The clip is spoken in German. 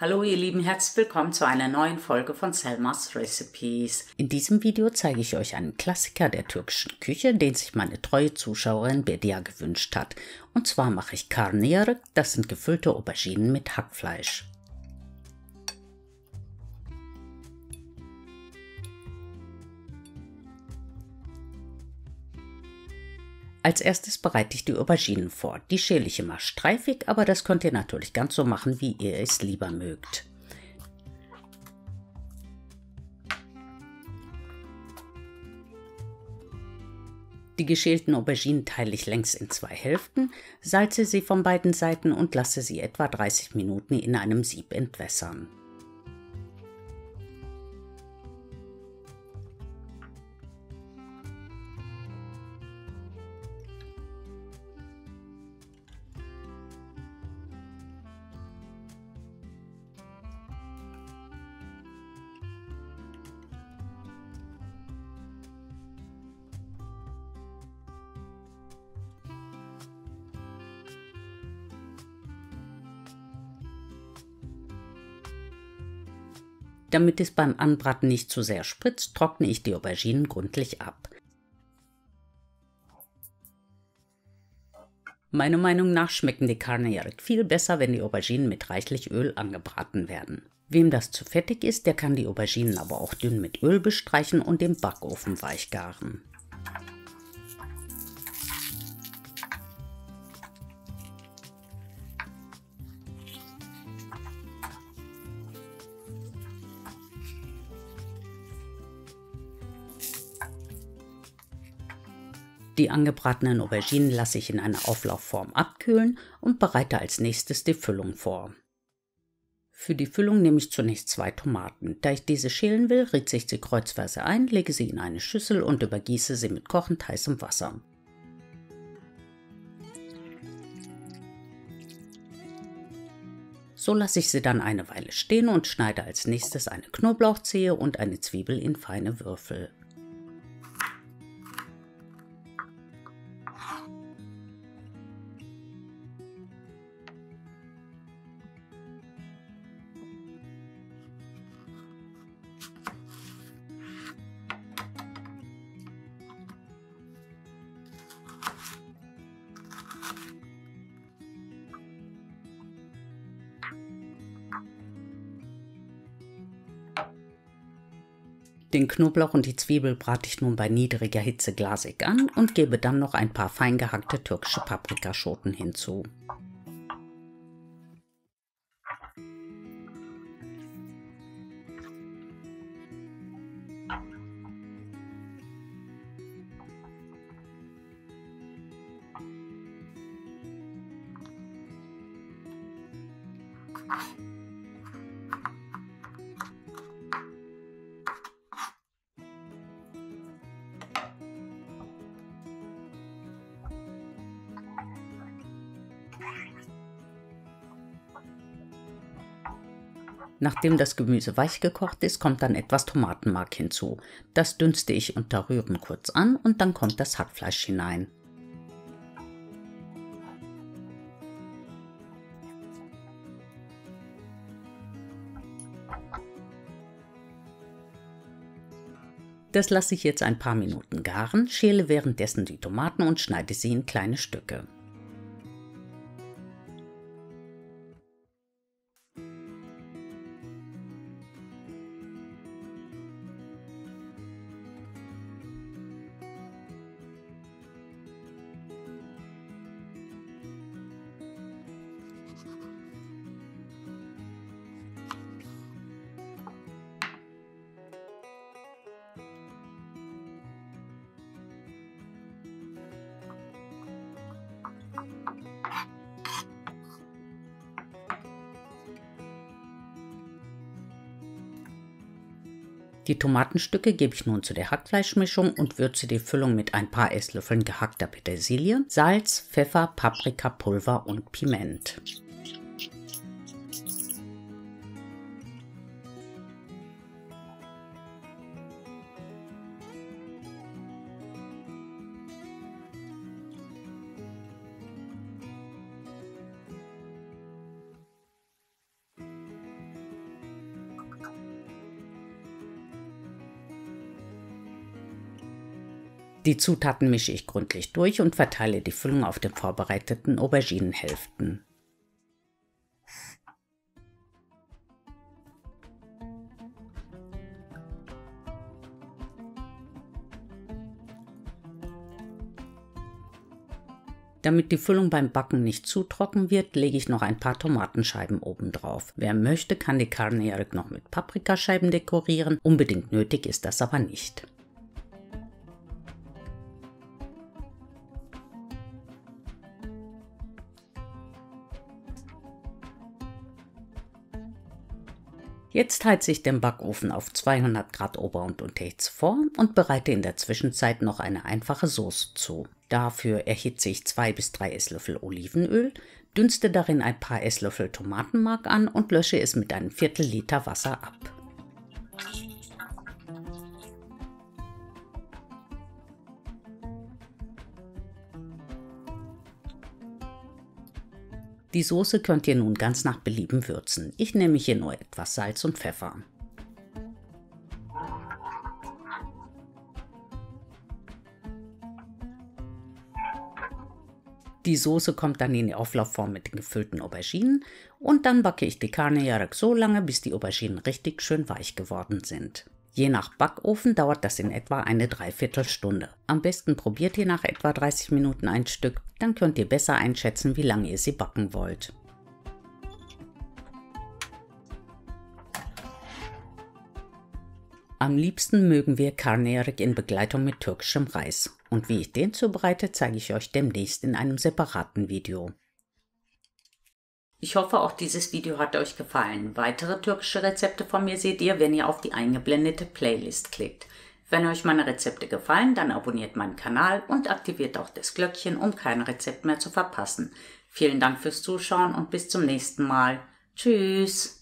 Hallo ihr Lieben, herzlich willkommen zu einer neuen Folge von Selmas Recipes. In diesem Video zeige ich euch einen Klassiker der türkischen Küche, den sich meine treue Zuschauerin Bedia gewünscht hat. Und zwar mache ich Karnıyarık, das sind gefüllte Auberginen mit Hackfleisch. Als erstes bereite ich die Auberginen vor. Die schäle ich immer streifig, aber das könnt ihr natürlich ganz so machen, wie ihr es lieber mögt. Die geschälten Auberginen teile ich längs in zwei Hälften, salze sie von beiden Seiten und lasse sie etwa 30 Minuten in einem Sieb entwässern. Damit es beim Anbraten nicht zu sehr spritzt, trockne ich die Auberginen gründlich ab. Meiner Meinung nach schmecken die Carnearik viel besser, wenn die Auberginen mit reichlich Öl angebraten werden. Wem das zu fettig ist, der kann die Auberginen aber auch dünn mit Öl bestreichen und im Backofen weichgaren. Die angebratenen Auberginen lasse ich in einer Auflaufform abkühlen und bereite als nächstes die Füllung vor. Für die Füllung nehme ich zunächst zwei Tomaten. Da ich diese schälen will, ritze ich sie kreuzweise ein, lege sie in eine Schüssel und übergieße sie mit kochend heißem Wasser. So lasse ich sie dann eine Weile stehen und schneide als nächstes eine Knoblauchzehe und eine Zwiebel in feine Würfel. Den Knoblauch und die Zwiebel brate ich nun bei niedriger Hitze glasig an und gebe dann noch ein paar fein gehackte türkische Paprikaschoten hinzu. Nachdem das Gemüse weich gekocht ist, kommt dann etwas Tomatenmark hinzu. Das dünste ich unter Rühren kurz an und dann kommt das Hackfleisch hinein. Das lasse ich jetzt ein paar Minuten garen, schäle währenddessen die Tomaten und schneide sie in kleine Stücke. Die Tomatenstücke gebe ich nun zu der Hackfleischmischung und würze die Füllung mit ein paar Esslöffeln gehackter Petersilie, Salz, Pfeffer, Paprikapulver und Piment. Die Zutaten mische ich gründlich durch und verteile die Füllung auf den vorbereiteten Auberginenhälften. Damit die Füllung beim Backen nicht zu trocken wird, lege ich noch ein paar Tomatenscheiben oben drauf. Wer möchte, kann die Carne noch mit Paprikascheiben dekorieren, unbedingt nötig ist das aber nicht. Jetzt heize ich den Backofen auf 200 Grad Ober- und Unterhitze vor und bereite in der Zwischenzeit noch eine einfache Soße zu. Dafür erhitze ich zwei bis drei Esslöffel Olivenöl, dünste darin ein paar Esslöffel Tomatenmark an und lösche es mit einem Viertel Liter Wasser ab. Die Soße könnt ihr nun ganz nach Belieben würzen. Ich nehme hier nur etwas Salz und Pfeffer. Die Soße kommt dann in die Auflaufform mit den gefüllten Auberginen und dann backe ich die Carne Jarek so lange, bis die Auberginen richtig schön weich geworden sind. Je nach Backofen dauert das in etwa eine Dreiviertelstunde. Am besten probiert ihr nach etwa 30 Minuten ein Stück, dann könnt ihr besser einschätzen, wie lange ihr sie backen wollt. Am liebsten mögen wir Karnerik in Begleitung mit türkischem Reis. Und wie ich den zubereite, zeige ich euch demnächst in einem separaten Video. Ich hoffe, auch dieses Video hat euch gefallen. Weitere türkische Rezepte von mir seht ihr, wenn ihr auf die eingeblendete Playlist klickt. Wenn euch meine Rezepte gefallen, dann abonniert meinen Kanal und aktiviert auch das Glöckchen, um kein Rezept mehr zu verpassen. Vielen Dank fürs Zuschauen und bis zum nächsten Mal. Tschüss!